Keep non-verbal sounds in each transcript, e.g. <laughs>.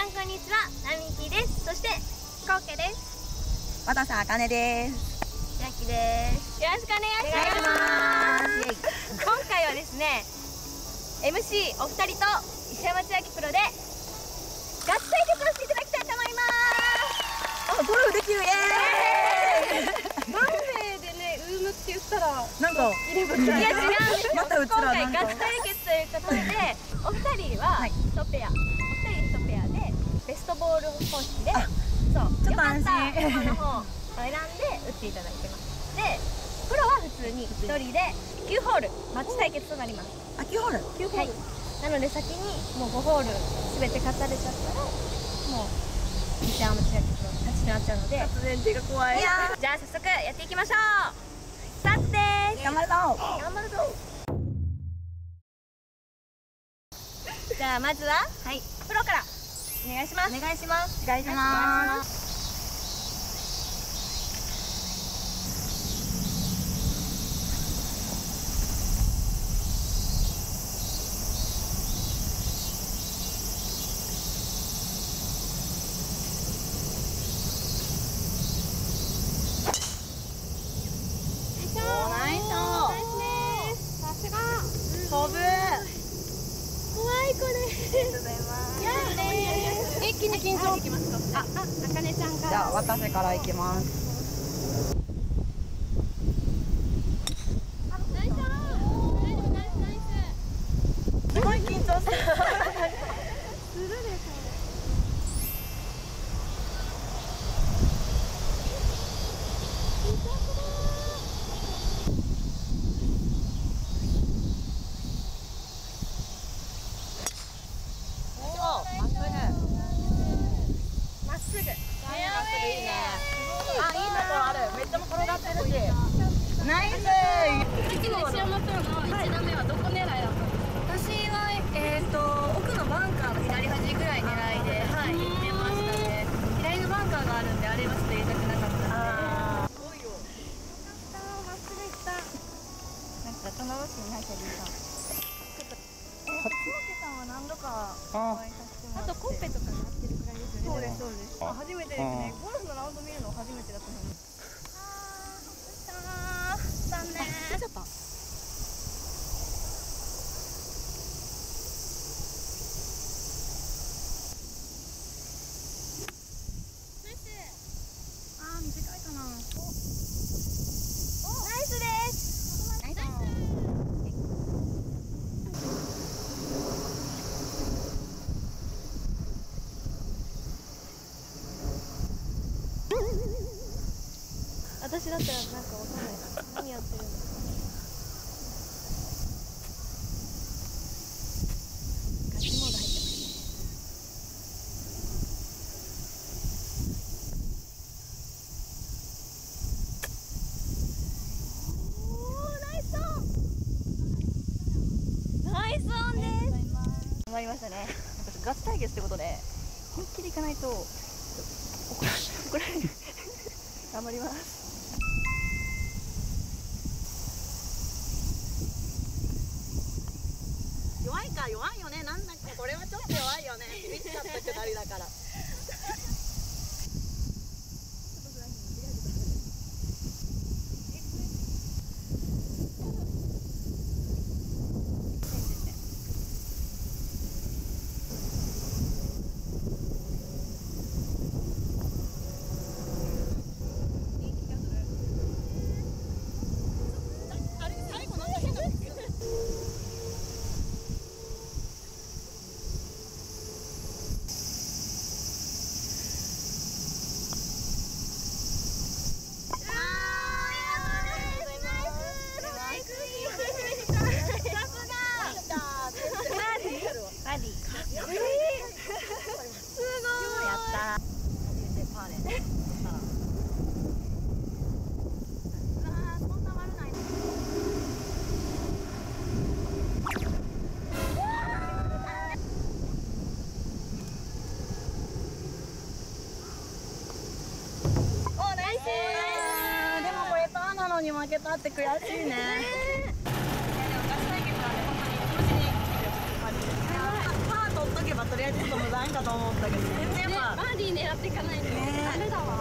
さんこんにちは。なみきです。そしてコウケです。渡瀬あかねです。千秋です。よろしくお願いします。今回はですね MC お二人と石山千秋プロでガチ対決をしていただきたいと思います。あゴルフできる。イエーイ。でねウームって言ったらなんかいや違う。またうちら今回なんか。ガチ対決ということでお二人ははい。一ペア、トボール方式であそうちょっと安心。の方を選んで打っていただいてます。でプロは普通に一人で9ホールマッチ対決となります。あキーホール。9ホール、なので先にもう5ホール全て勝たれちゃったらもう西山千秋プロの勝ちになっちゃうので。突然手が怖い。じゃあ早速やっていきましょう。スタートです頑張るぞ頑張るぞ。じゃあまずははい。プロからお願いします。お願いします。お願いしますナイスですさすが飛ぶ怖いこれありがとうございますやです一気行きますか。あ、あ、あかねちゃんかじゃあ渡瀬から行きますナイスナイスナイスすごい緊張するまっすぐいいねあ、いいところあるめっちゃ転がってるしナイス石山プロの一打目はどこ狙いだったの私はえっ、と奥のバンカーの左端ぐらい狙いではい行ってましたね左のバンカーがあるんであれはちょっと入れたくなかったんですごいよまっすぐ行ったなんか頼もしいなキャディーさん。ちょっとえー、コケさんは何度かお会いさせてもらって。あとコンペとかなってるくらいですよね。そうですそうです。あ初めてですね。ゴルフのラウンド見るの初めてだと思いますあー残念ちゃったあー短いかなナイスですナイス私だったらなんかわかんない何やってるのガチモード入ってますおナイスオンナイスオンです頑張りましたねガチ対決ってことで本気でいかないと怒ら怒られる。頑張ります弱いか弱いよねなんだっけこれはちょっと弱いよねビビっちゃったくだりだからバディすごいやった初めてパーでそしたらうわーそんな悪ないおナイスあーでもこれパーなのに負けたって悔しいね。パー取っとけばとりあえねちょっと無難かと思ったけど。全然やっぱバーディー狙っていかないとね。ダメだわ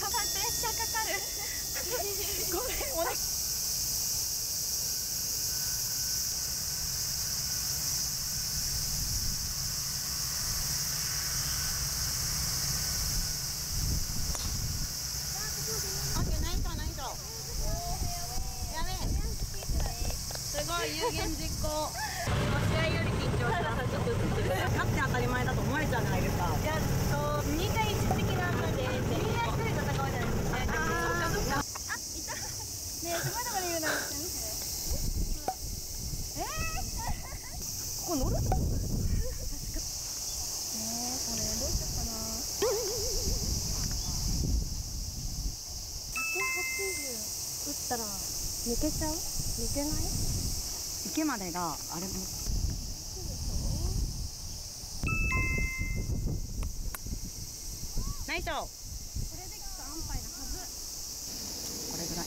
カバンプレッシャーかかるごめんおなすごい有言実行試合より緊張したちょっと勝って当たり前だと思われちゃうじゃないですかいやそう2対1的なのでみんな一人で戦うじゃないですかあそっかそっかあいたねえすごいところにいるの？見てえー、ここ乗る確かねえこれどうしようかな180打ったら抜けちゃう抜けない池までがあれもナイトこれで安牌なはずこれぐらい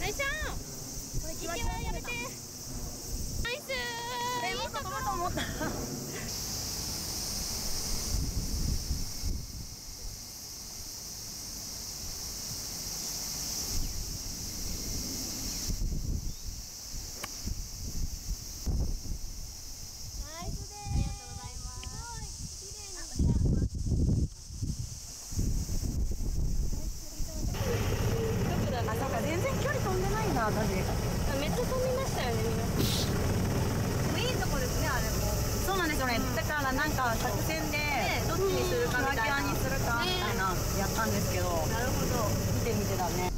ナイスこれ決めやめてナイスえもっと飛ぶと思ったナイスですありがとうございますすごい綺麗にあそうか全然距離飛んでないな私めっちゃ飛びましたよね皆さんいいとこですねあれもそうなんですよね、だ作戦でどっちにするかみたいな。にするかみたいなやったんですけどなるほど見てみてだね。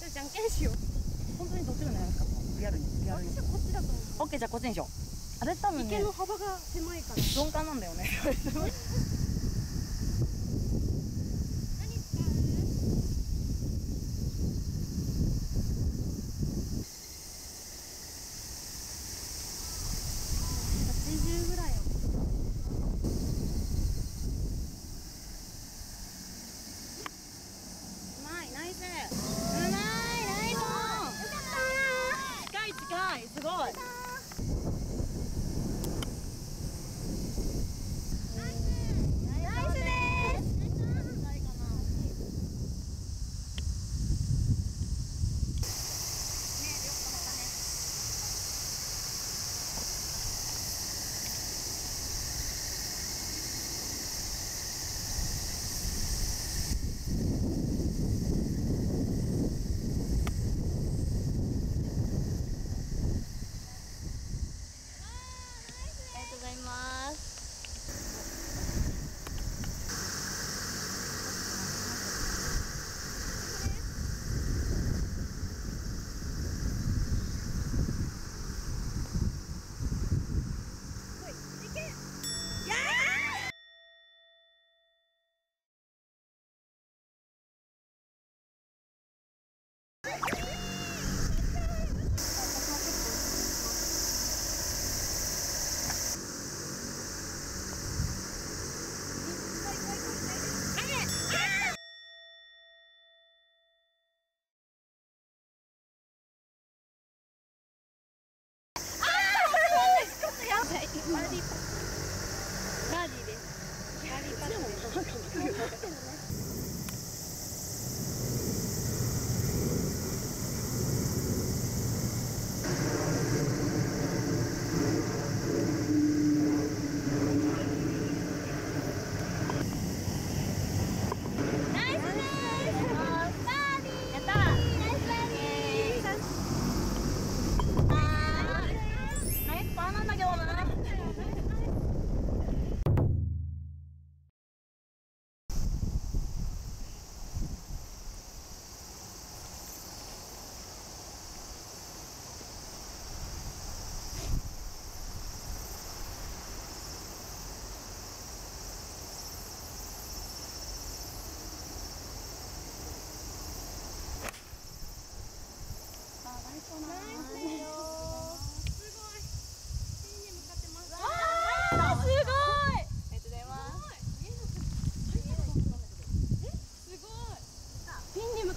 じゃあじゃんけんしよう。本当にどっちなんじゃないですか？リアルにリアルに。私はこっちだと思う。オッケーじゃあこっちにしようあれ多分ね池の幅が狭いから。鈍感なんだよね <laughs>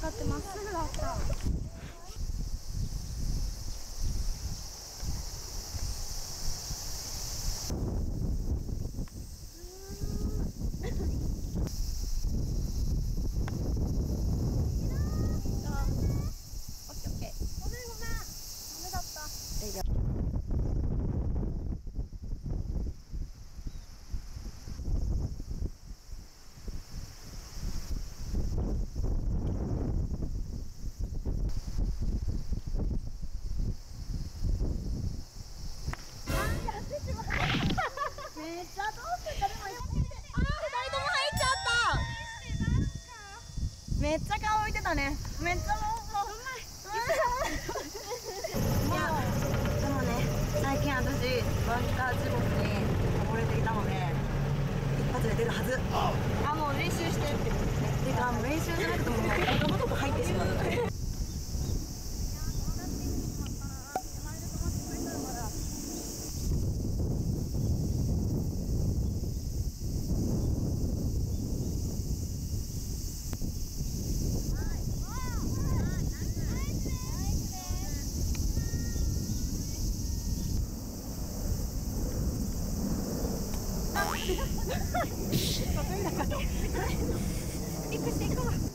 かってまっすぐだった。ね。めっちゃもうもういやでもね最近私バンカー地獄に溺れていたので一発で出るはず。あもう練習してって。てかもう練習じゃなくてももう子供とか入ってしまう行っくしていこう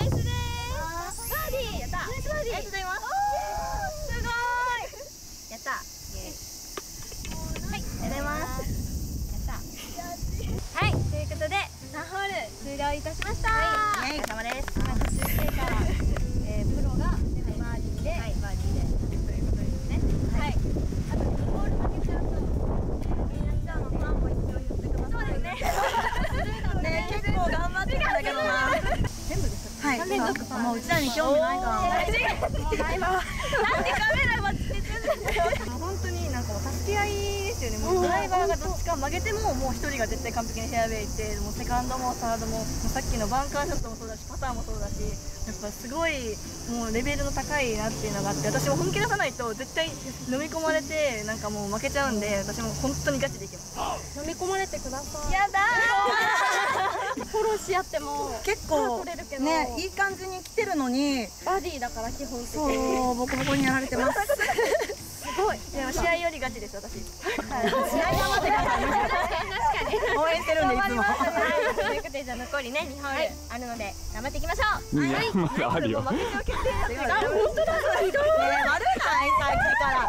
イスですバーディーやったナイスバーディーありがとうございます。すごい。やった。はいありがとうございますやったはい。ということで3ホール終了いたしました。はい、お疲れ様ですまず中継から、えー、プロがバーディーで、はい、バーディーで。ということですね。はい、あと2ホール負けちゃうとみんなちゃんのファンも一応言ってくださいそうですねね結構頑張ってたんだけどなはい。もううちらに興味ないからなんでカメラはつけてるんだよ本当にもう助け合いですよね。もうドライバーがどっちか曲げてももう一人が絶対完璧にフェアウェイ行ってもうセカンドもサードももうさっきのバンカーショットもそうだしパターンもそうだしやっぱすごいもうレベルの高いなっていうのがあって私も本気出さないと絶対飲み込まれてなんかもう負けちゃうんで私も本当にガチでいきます。飲み込まれてください。やだフォローし合っても結構ねいい感じに来てるのにバディだから基本的そにうボコボコにやられてますす <laughs> ごい。でも試合よりガチです私。はい。試合頑張ってください。確かに応援してるんでいつも。はい。とい。うことでじゃあ残りね2ホールあるので頑張っていきましょういやまだあるよ。負けちゃう決定だってね悪ない？さっきから